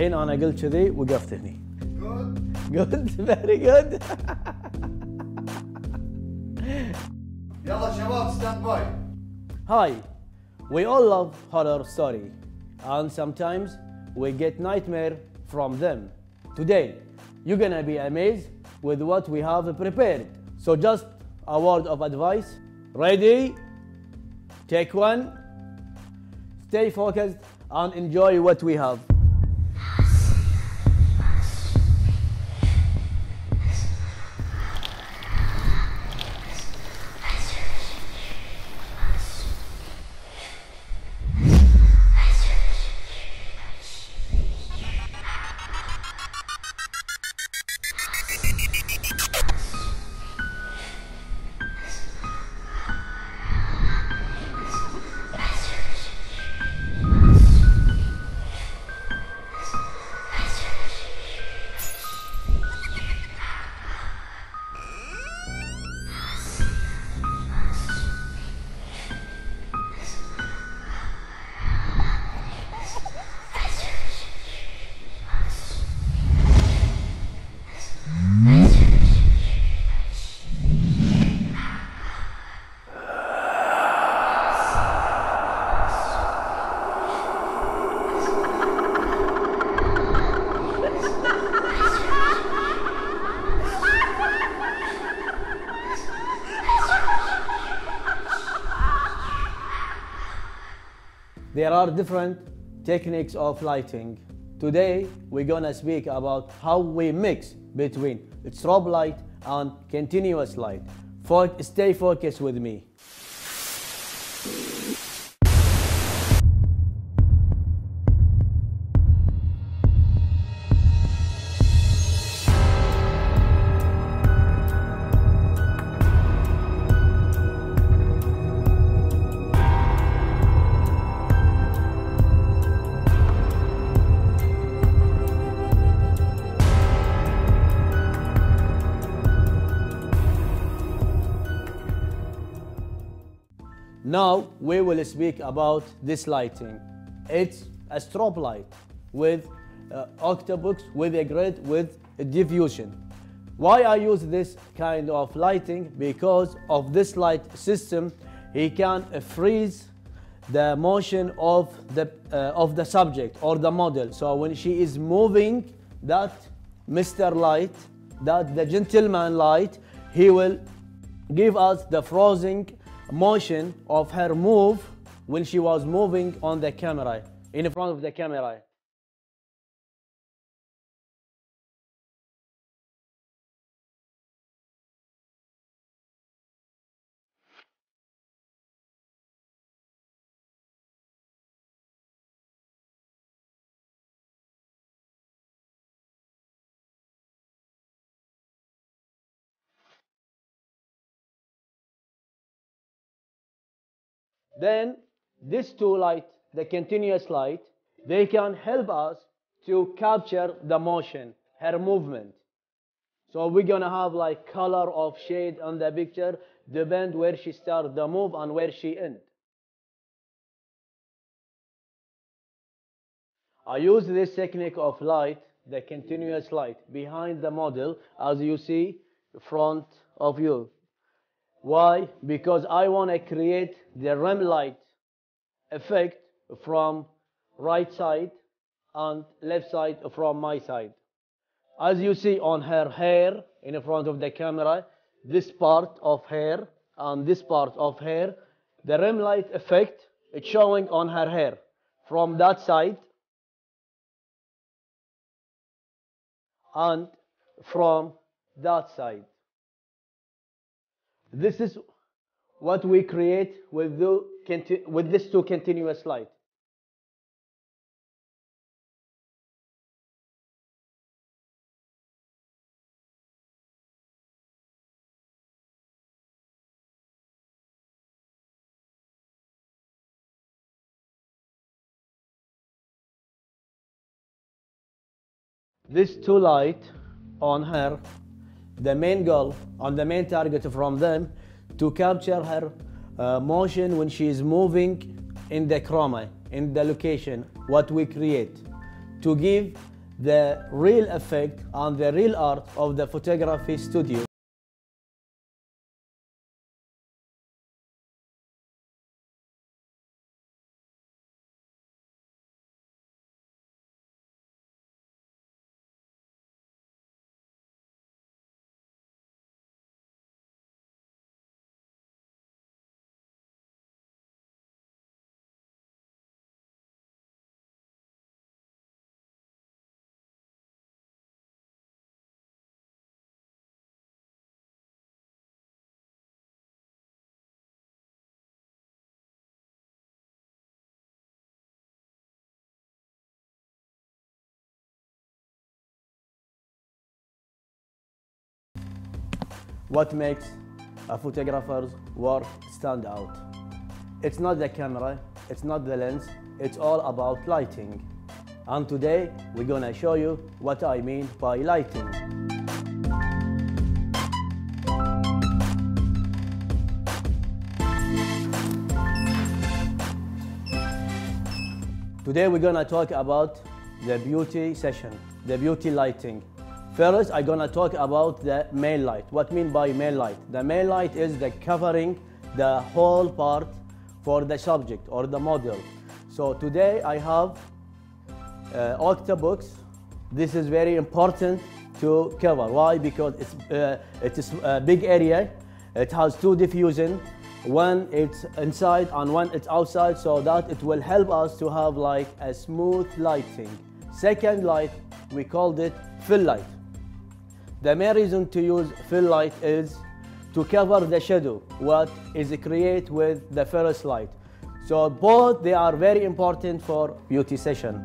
الحين انا قلت كذي وقفت هني Good. good very good يلا شباب stand by. Hi, we all love horror story and sometimes we get nightmare from them. Today, you're gonna be amazed with what we have prepared. So just a word of advice. Ready? Take one. Stay focused and enjoy what we have. There are different techniques of lighting. Today, we're gonna speak about how we mix between strobe light and continuous light. Stay focused with me. Now we will speak about this lighting. It's a strobe light with uh, octabox with a grid with a diffusion. Why I use this kind of lighting? Because of this light system, he can uh, freeze the motion of the uh, of the subject or the model. So when she is moving, that Mr. Light, that the gentleman light, he will give us the frozen motion of her move when she was moving on the camera, in front of the camera. Then these two light, the continuous light, they can help us to capture the motion, her movement. So we're gonna have like color of shade on the picture, depend where she start the move and where she end. I use this technique of light, the continuous light, behind the model, as you see, front of you. Why? Because I want to create the rim light effect from right side and left side from my side. As you see on her hair in front of the camera, this part of hair and this part of hair, the rim light effect is showing on her hair from that side and from that side. This is what we create with, the, with this two continuous light. This two light on her, the main goal and the main target from them to capture her uh, motion when she is moving in the chroma, in the location, what we create, to give the real effect and the real art of the photography studio. What makes a photographer's work stand out. It's not the camera, it's not the lens, it's all about lighting. And today we're gonna show you what I mean by lighting. Today we're gonna talk about the beauty session, the beauty lighting. First, I'm gonna talk about the main light. What mean by main light? The main light is the covering the whole part for the subject or the model. So today I have uh, Octabox. This is very important to cover. Why? Because it's, uh, it is a big area. It has two diffusion. One it's inside and one it's outside so that it will help us to have like a smooth lighting. Second light, we called it fill light. The main reason to use fill light is to cover the shadow, what is created with the first light. So both they are very important for beauty session.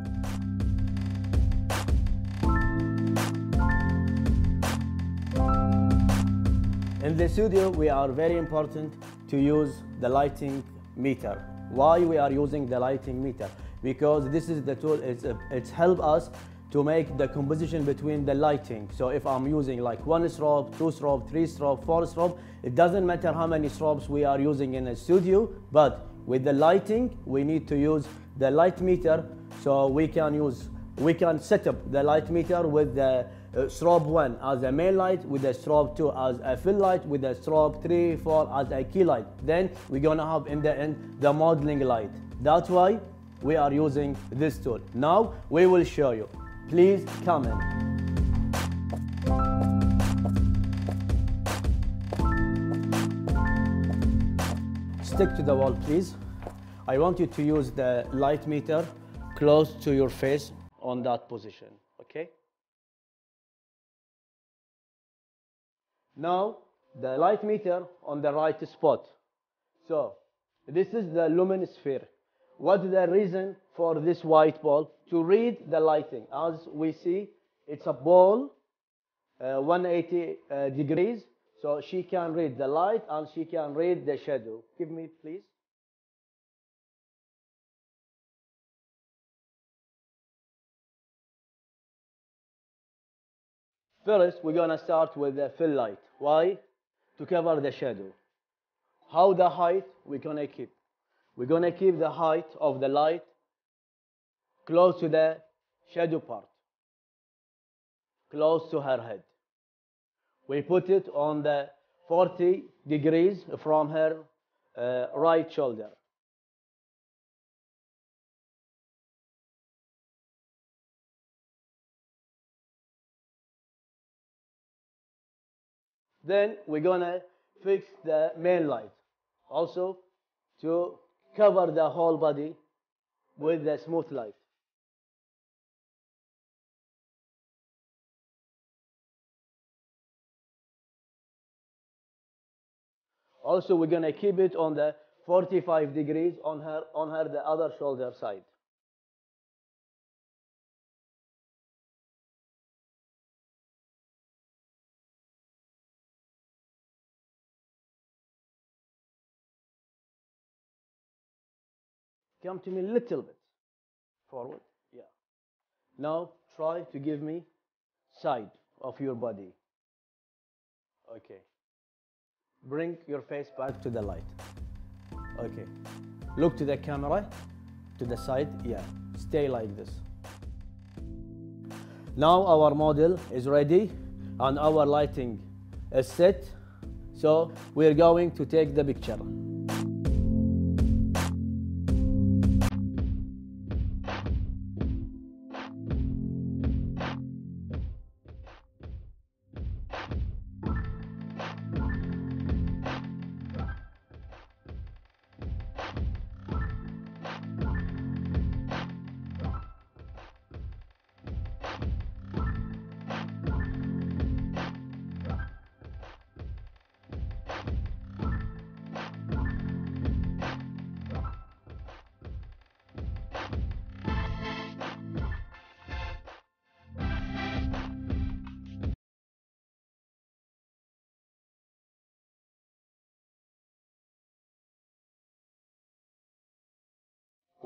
In the studio, we are very important to use the lighting meter. Why we are using the lighting meter? Because this is the tool, it's, it's help us to make the composition between the lighting. So if I'm using like one strobe, two strobe, three strobe, four strobe, it doesn't matter how many strobes we are using in a studio, but with the lighting, we need to use the light meter so we can use, we can set up the light meter with the uh, strobe 1 as a main light, with the strobe 2 as a fill light, with the strobe 3, 4 as a key light. Then we're gonna have in the end the modeling light. That's why we are using this tool. Now we will show you. Please come in. Stick to the wall, please. I want you to use the light meter close to your face on that position, okay? Now, the light meter on the right spot. So, this is the lumen sphere. What is the reason for this white ball? To read the lighting. As we see, it's a ball, uh, 180 uh, degrees. So she can read the light and she can read the shadow. Give me, please. First, we're going to start with the fill light. Why? To cover the shadow. How the height we're going to keep. We're going to keep the height of the light close to the shadow part, close to her head. We put it on the 40 degrees from her uh, right shoulder. Then we're gonna fix the main light also to cover the whole body with the smooth light. Also, we're going to keep it on the 45 degrees on her, on her the other shoulder side. Come to me a little bit forward. Yeah. Now try to give me side of your body. Okay. Bring your face back to the light. Okay. Look to the camera, to the side. Yeah. Stay like this. Now our model is ready and our lighting is set. So we're going to take the picture.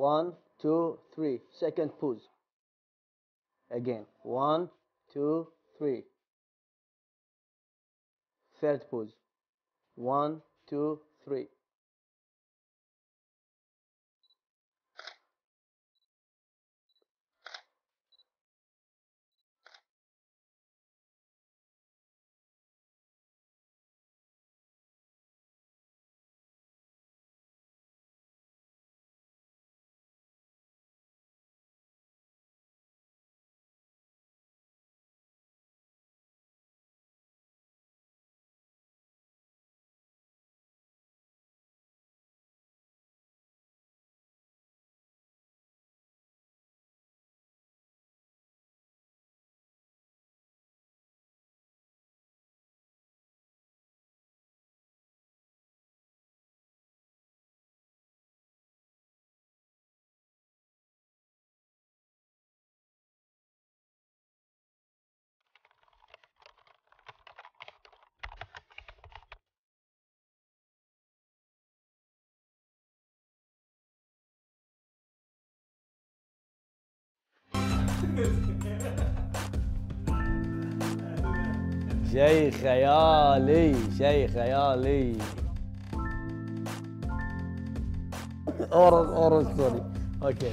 One, two, three. Second pose. Again. One, two, three. Third pose. One, two, three. شيء خيالي شيء خيالي. اورنج اورنج سوري. أوكي.